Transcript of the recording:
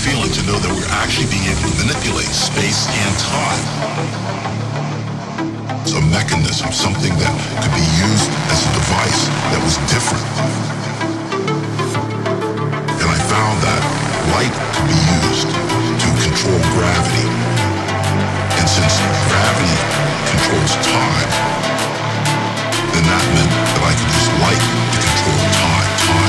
feeling to know that we're actually being able to manipulate space and time. It's a mechanism, something that could be used as a device that was different. And I found that light could be used to control gravity. And since gravity controls time, then that meant that I could use light to control time. time.